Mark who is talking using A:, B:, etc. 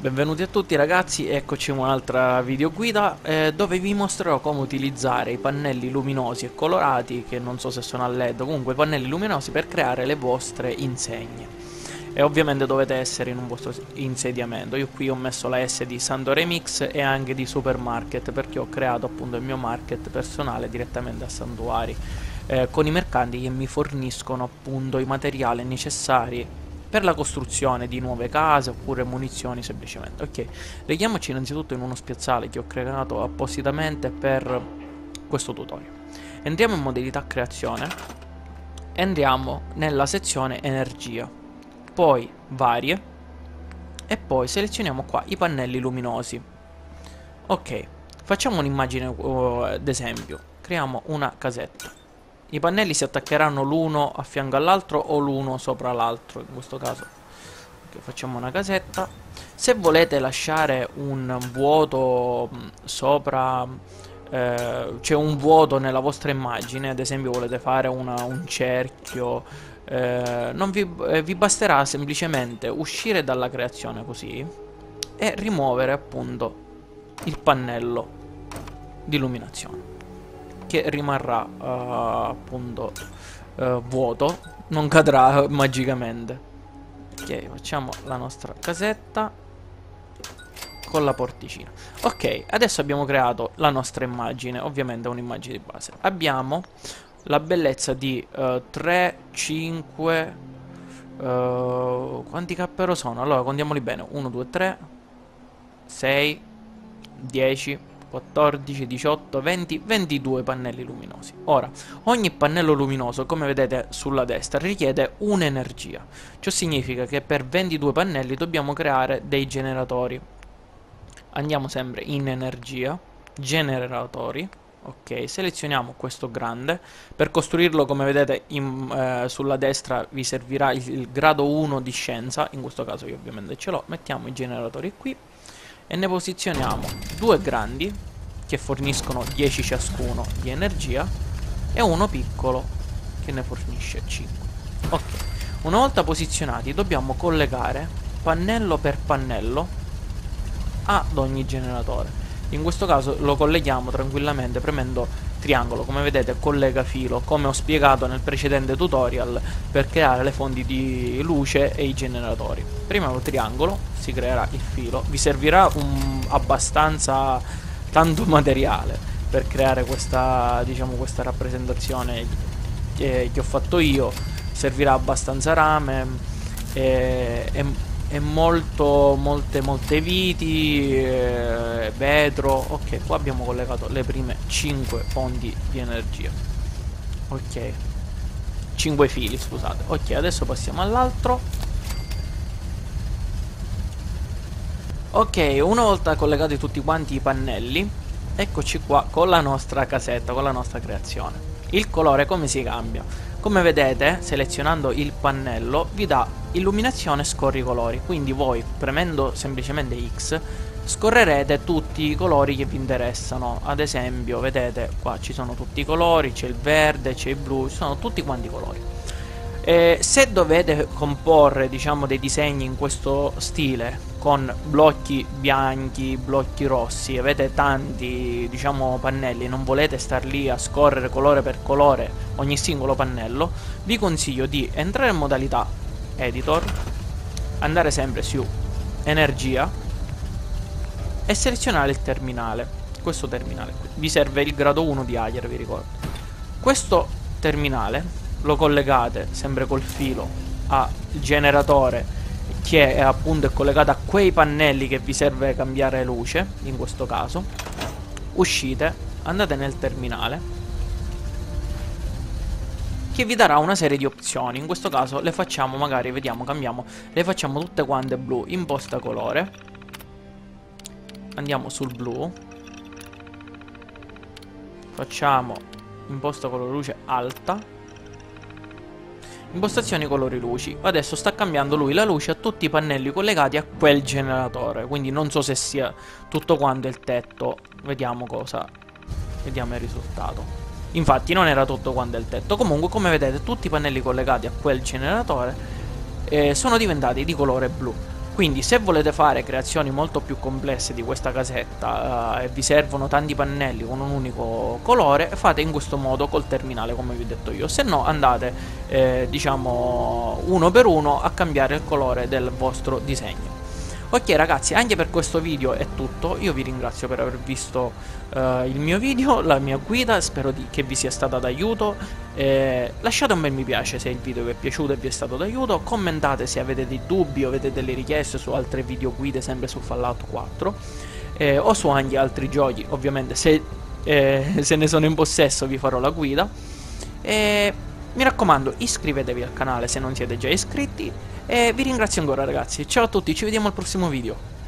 A: Benvenuti a tutti ragazzi, eccoci un'altra video guida eh, dove vi mostrerò come utilizzare i pannelli luminosi e colorati, che non so se sono a led, comunque pannelli luminosi per creare le vostre insegne. E ovviamente dovete essere in un vostro insediamento, io qui ho messo la S di Sando Remix e anche di Supermarket perché ho creato appunto il mio market personale direttamente a Santuari eh, con i mercanti che mi forniscono appunto i materiali necessari per la costruzione di nuove case oppure munizioni semplicemente. Ok, leghiamoci innanzitutto in uno spiazzale che ho creato appositamente per questo tutorial. Entriamo in modalità creazione e andiamo nella sezione energia, poi varie e poi selezioniamo qua i pannelli luminosi. Ok, facciamo un'immagine uh, d'esempio, creiamo una casetta i pannelli si attaccheranno l'uno a fianco all'altro o l'uno sopra l'altro, in questo caso. Okay, facciamo una casetta. Se volete lasciare un vuoto sopra, eh, c'è un vuoto nella vostra immagine, ad esempio volete fare una, un cerchio, eh, vi, eh, vi basterà semplicemente uscire dalla creazione così e rimuovere appunto il pannello di illuminazione che rimarrà uh, appunto uh, vuoto, non cadrà magicamente. Ok, facciamo la nostra casetta con la porticina. Ok, adesso abbiamo creato la nostra immagine, ovviamente un'immagine di base. Abbiamo la bellezza di uh, 3, 5... Uh, quanti cappero sono? Allora, contiamoli bene. 1, 2, 3, 6, 10, 14, 18, 20, 22 pannelli luminosi. Ora, ogni pannello luminoso, come vedete sulla destra, richiede un'energia. Ciò significa che per 22 pannelli dobbiamo creare dei generatori. Andiamo sempre in energia, generatori. Ok, selezioniamo questo grande. Per costruirlo, come vedete, in, eh, sulla destra vi servirà il, il grado 1 di scienza. In questo caso io ovviamente ce l'ho. Mettiamo i generatori qui e ne posizioniamo due grandi che forniscono 10 ciascuno di energia e uno piccolo che ne fornisce 5 ok una volta posizionati dobbiamo collegare pannello per pannello ad ogni generatore. In questo caso lo colleghiamo tranquillamente premendo triangolo. Come vedete collega filo come ho spiegato nel precedente tutorial per creare le fonti di luce e i generatori prima lo triangolo si creerà il filo vi servirà un, abbastanza tanto materiale per creare questa diciamo questa rappresentazione che, che ho fatto io servirà abbastanza rame e, e e molto, molte, molte viti, eh, vetro. Ok, qua abbiamo collegato le prime 5 fonti di energia. Ok. 5 fili, scusate. Ok, adesso passiamo all'altro. Ok, una volta collegati tutti quanti i pannelli, eccoci qua con la nostra casetta, con la nostra creazione. Il colore come si cambia? Come vedete, selezionando il pannello vi dà illuminazione scorri colori, quindi voi premendo semplicemente X scorrerete tutti i colori che vi interessano. Ad esempio, vedete qua ci sono tutti i colori, c'è il verde, c'è il blu, ci sono tutti quanti i colori. Eh, se dovete comporre diciamo dei disegni in questo stile con blocchi bianchi, blocchi rossi, avete tanti diciamo pannelli, non volete star lì a scorrere colore per colore ogni singolo pannello, vi consiglio di entrare in modalità editor, andare sempre su energia e selezionare il terminale, questo terminale qui. Vi serve il grado 1 di Ayer, vi ricordo. Questo terminale lo collegate sempre col filo al generatore che è appunto è collegato a quei pannelli che vi serve cambiare luce in questo caso. Uscite andate nel terminale che vi darà una serie di opzioni. In questo caso le facciamo magari vediamo cambiamo. Le facciamo tutte quante blu imposta colore. Andiamo sul blu. Facciamo imposta colore luce alta Impostazioni colori luci. Adesso sta cambiando lui la luce a tutti i pannelli collegati a quel generatore. Quindi non so se sia tutto quanto il tetto. Vediamo cosa. Vediamo il risultato. Infatti non era tutto quanto il tetto. Comunque come vedete tutti i pannelli collegati a quel generatore eh, sono diventati di colore blu. Quindi se volete fare creazioni molto più complesse di questa casetta eh, e vi servono tanti pannelli con un unico colore, fate in questo modo col terminale come vi ho detto io, se no andate eh, diciamo uno per uno a cambiare il colore del vostro disegno. Ok ragazzi, anche per questo video è tutto, io vi ringrazio per aver visto uh, il mio video, la mia guida, spero di, che vi sia stata d'aiuto, eh, lasciate un bel mi piace se il video vi è piaciuto e vi è stato d'aiuto, commentate se avete dei dubbi o avete delle richieste su altre video guide sempre su Fallout 4 eh, o su anche altri giochi, ovviamente se, eh, se ne sono in possesso vi farò la guida. E mi raccomando iscrivetevi al canale se non siete già iscritti e vi ringrazio ancora ragazzi, ciao a tutti, ci vediamo al prossimo video.